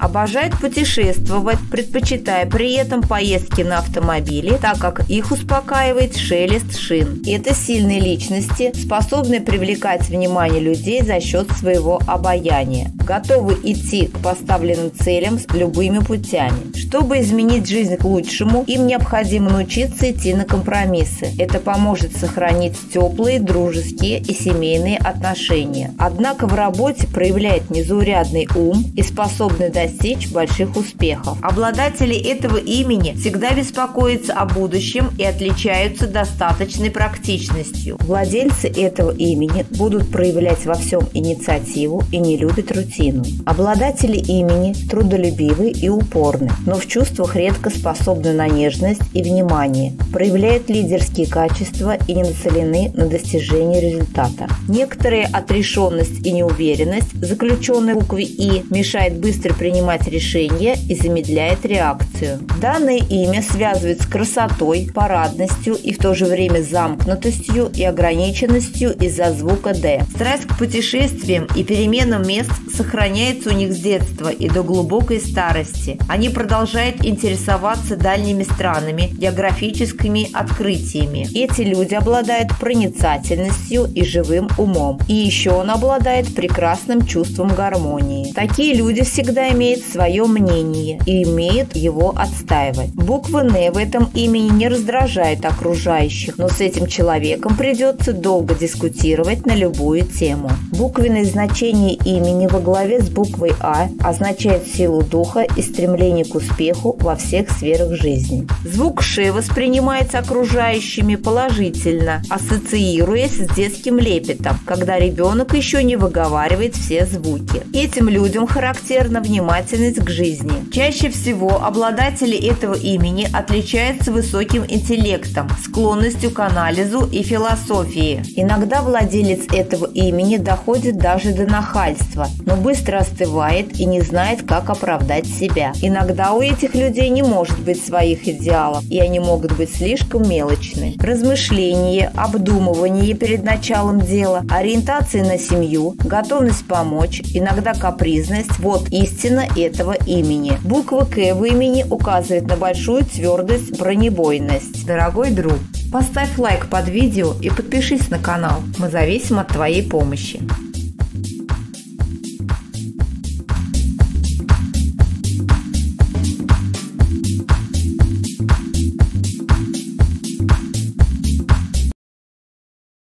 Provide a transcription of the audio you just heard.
Обожает путешествовать, предпочитая при этом поездки на автомобиле, так как их успокаивает шелест шин. Это сильные личности, способные привлекать внимание людей за счет своего обаяния. Готовы идти к поставленным целям с любыми путями. Чтобы изменить жизнь к лучшему, им необходимо научиться идти на компромиссы. Это поможет сохранить теплые, дружеские и семейные отношения. Однако в работе проявляет незаурядный ум и способны достичь больших успехов. Обладатели этого имени всегда беспокоятся о будущем и отличаются достаточной практичностью. Владельцы этого имени будут проявлять во всем инициативу и не любят рутину. Обладатели имени трудолюбивы и упорны, но в чувствах редко способны на нежность и внимание, проявляют лидерские качества и не нацелены на достижение результата. Некоторая отрешенность и неуверенность, заключенные в букве «И», мешает быстро принимать решения и замедляет реакцию. Данное имя связывает с красотой, парадностью и в то же время замкнутостью и ограниченностью из-за звука «Д». Страсть к путешествиям и переменам мест сохраняется у них с детства и до глубокой старости. Они продолжают интересоваться дальними странами, географическими открытиями. Эти люди обладают проницательностью и живым умом. И еще он обладает прекрасным чувством гармонии. Такие люди всегда имеют свое мнение и имеют его отстаивать. Буква «Н» в этом имени не раздражает окружающих, но с этим человеком придется долго дискутировать на любую тему. Буквенное значение имени во главе с буквой «А» означает силу духа и стремление к успеху во всех сферах жизни. Звук «Ш» воспринимается окружающими положительно, ассоциируясь с детским лепетом, когда ребенок еще не выговаривает все звуки. Этим людям характерна внимательность к жизни. Чаще всего обладатели этого имени отличаются высоким интеллектом, склонностью к анализу и философии. Иногда владелец этого имени доходит даже до нахальства, но быстро остывает и не знает, как оправдать себя. Иногда у этих людей не может быть своих идеалов, и они могут быть слишком мелочны. Размышление, обдумывание перед началом дела, ориентация на семью, готовность помочь, иногда капризность – вот истина этого имени. Буква «К» в имени указывает на большую твердость, бронебойность. Дорогой друг, поставь лайк под видео и подпишись на канал. Мы зависим от твоей помощи.